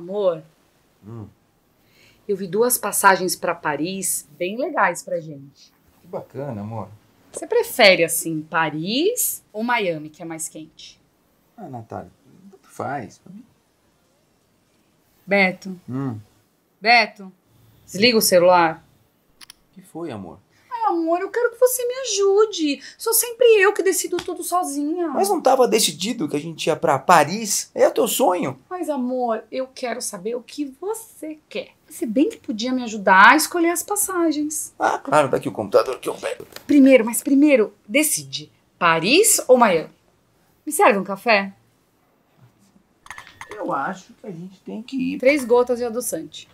Amor, Hum, eu vi duas passagens pra Paris bem legais pra gente. que bacana, amor. Você prefere, assim, Paris ou Miami, que é mais quente? Ah, Natália, tanto faz. Beto, Hum, Beto, desliga o celular. o que foi, amor? Amor, eu quero que você me ajude. Sou sempre eu que decido tudo sozinha. Mas não tava decidido que a gente ia pra Paris? É o teu sonho? Mas, amor, eu quero saber o que você quer. Você bem que podia me ajudar a escolher as passagens. Ah, claro, tá aqui o computador que eu pego. Primeiro, mas primeiro, decide. Paris ou Miami? Me serve um café? Eu acho que a gente tem que ir. Três gotas de adoçante.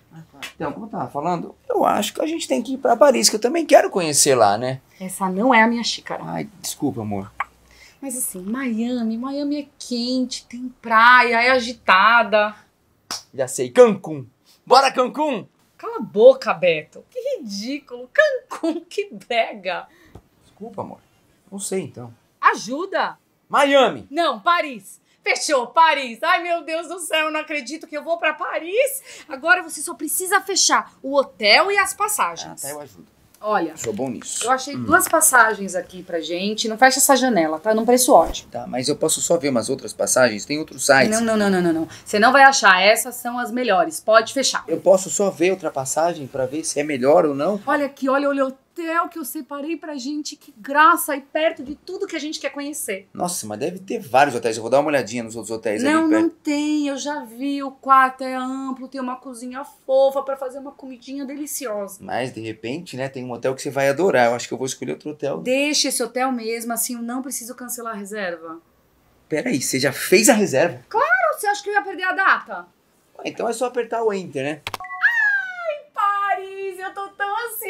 Então, como eu tava falando, eu acho que a gente tem que ir pra Paris, que eu também quero conhecer lá, né? Essa não é a minha xícara. Ai, desculpa, amor. Mas assim, Miami, Miami é quente, tem praia, é agitada. Já sei, Cancún. Bora, Cancún! Cala a boca, Beto. Que ridículo. Cancún, que brega. Desculpa, amor. Não sei, então. Ajuda. Miami! Não, Paris. Fechou, Paris. Ai, meu Deus do céu, eu não acredito que eu vou pra Paris. Agora você só precisa fechar o hotel e as Ah, passagens. tá, eu ajudo. Olha, Sou bom nisso. eu achei duas passagens aqui pra gente. Não fecha essa janela, tá? Num preço ótimo. Tá, mas eu posso só ver umas outras passagens? Tem outros sites? Não, não, não, não, não, não. Você não vai achar. Essas são as melhores. Pode fechar. Eu posso só ver outra passagem pra ver se é melhor ou não? Olha aqui, olha, olha hotel que eu separei pra gente. Que graça! E perto de tudo que a gente quer conhecer. Nossa, mas deve ter vários hotéis. Eu vou dar uma olhadinha nos outros hotéis Não, ali não perto. tem. Eu já vi. O quarto é amplo, tem uma cozinha fofa pra fazer uma comidinha deliciosa. Mas, de repente, né, tem um hotel que você vai adorar. Eu acho que eu vou escolher outro hotel. Deixa esse hotel mesmo, assim, eu não preciso cancelar a reserva. Peraí, você já fez a reserva? Ou você acha que eu ia perder a data? Ah, então é só apertar o Enter, né?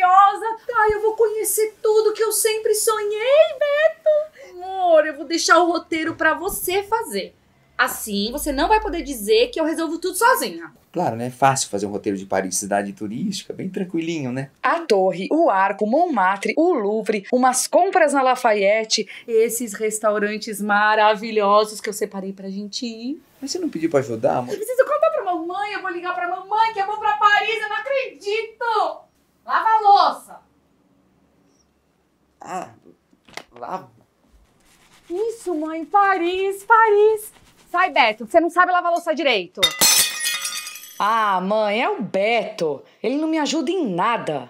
Ansiosa. Ai, eu vou conhecer tudo que eu sempre sonhei, Beto. Amor, eu vou deixar o roteiro pra você fazer. Assim, você não vai poder dizer que eu resolvo tudo sozinha. Claro, né? É fácil fazer um roteiro de Paris, cidade turística, bem tranquilinho, né? A torre, o arco, Montmartre, o Louvre, umas compras na Lafayette, esses restaurantes maravilhosos que eu separei pra gente ir. Mas você não pediu pra ajudar, amor? Eu preciso contar pra mamãe, eu vou ligar pra mamãe que eu vou pra Paris, eu não acredito! Lava a louça! Ah, Isso, mãe, Paris, Paris! Sai, Beto, você não sabe lavar a louça direito. Ah, mãe, é o Beto. Ele não me ajuda em nada.